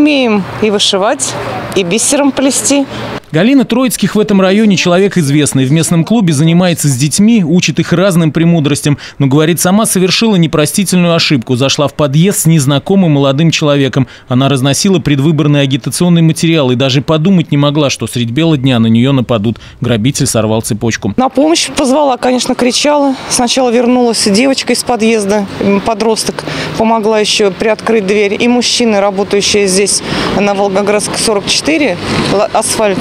Умеем и вышивать, и бисером плести. Галина Троицких в этом районе человек известный. В местном клубе занимается с детьми, учит их разным премудростям. Но, говорит, сама совершила непростительную ошибку. Зашла в подъезд с незнакомым молодым человеком. Она разносила предвыборный агитационный материал и даже подумать не могла, что средь бела дня на нее нападут. Грабитель сорвал цепочку. На помощь позвала, конечно, кричала. Сначала вернулась девочка из подъезда, подросток. Помогла еще приоткрыть дверь. И мужчины, работающие здесь на Волгоградск 44, асфальт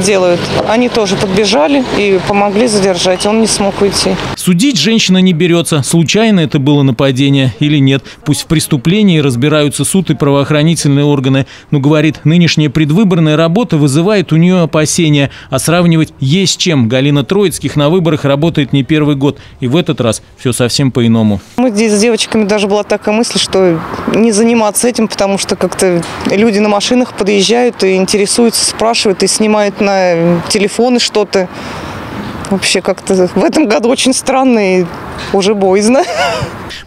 делают. Они тоже подбежали и помогли задержать. Он не смог уйти. Судить женщина не берется, случайно это было нападение или нет. Пусть в преступлении разбираются суд и правоохранительные органы. Но, говорит, нынешняя предвыборная работа вызывает у нее опасения. А сравнивать есть чем. Галина Троицких на выборах работает не первый год. И в этот раз все совсем по-иному. Мы здесь с девочками даже была такая мысль, что не заниматься этим, потому что как-то люди на машинах подъезжают и интересуются, спрашивают, и снимают на телефоны что-то. Вообще как-то в этом году очень странно и уже боязно.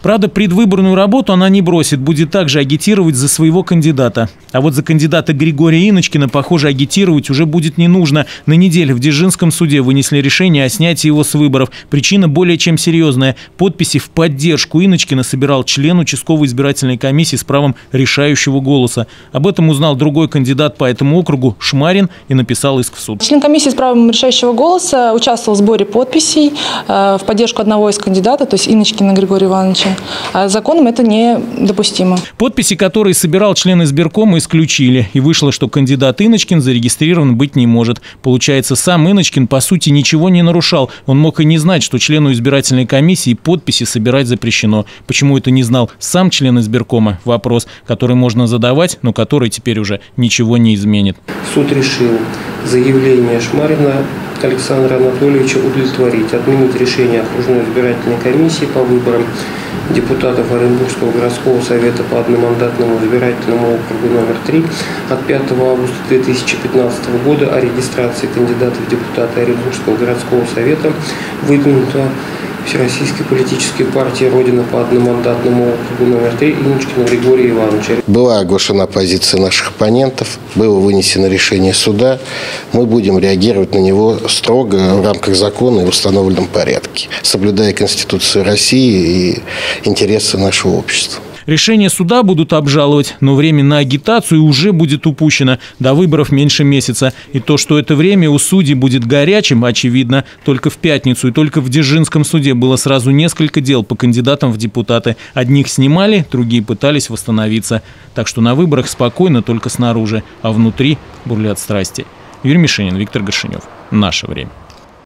Правда, предвыборную работу она не бросит, будет также агитировать за своего кандидата. А вот за кандидата Григория Иночкина, похоже, агитировать уже будет не нужно. На неделе в Дзержинском суде вынесли решение о снятии его с выборов. Причина более чем серьезная. Подписи в поддержку Иночкина собирал член участковой избирательной комиссии с правом решающего голоса. Об этом узнал другой кандидат по этому округу Шмарин и написал иск в суд. Член комиссии с правом решающего голоса участвовал в сборе подписей э, в поддержку одного из кандидатов, то есть Иночкина Григория Ивановича. А законом это недопустимо. Подписи, которые собирал член избиркома, исключили. И вышло, что кандидат Иночкин зарегистрирован быть не может. Получается, сам Иночкин, по сути, ничего не нарушал. Он мог и не знать, что члену избирательной комиссии подписи собирать запрещено. Почему это не знал сам член избиркома? Вопрос, который можно задавать, но который теперь уже ничего не изменит. Суд решил заявление Шмарина Александра Анатольевича удовлетворить, отменить решение окружной избирательной комиссии по выборам депутатов Оренбургского городского совета по одномандатному избирательному округу номер 3 от 5 августа 2015 года о регистрации кандидатов в депутаты Оренбургского городского совета, выдвинутого Всероссийской политической партии «Родина» по одномандатному округу номер 3 Иночкина Григория Ивановича. Была оглашена позиция наших оппонентов, было вынесено решение суда. Мы будем реагировать на него строго в рамках закона и в установленном порядке, соблюдая Конституцию России и интересы нашего общества. Решение суда будут обжаловать, но время на агитацию уже будет упущено. До выборов меньше месяца. И то, что это время у судей будет горячим, очевидно. Только в пятницу и только в Дзержинском суде было сразу несколько дел по кандидатам в депутаты. Одних снимали, другие пытались восстановиться. Так что на выборах спокойно только снаружи, а внутри бурлят страсти. Юрий Мишенин, Виктор Горшинев. Наше время.